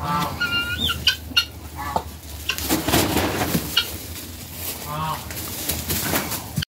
아.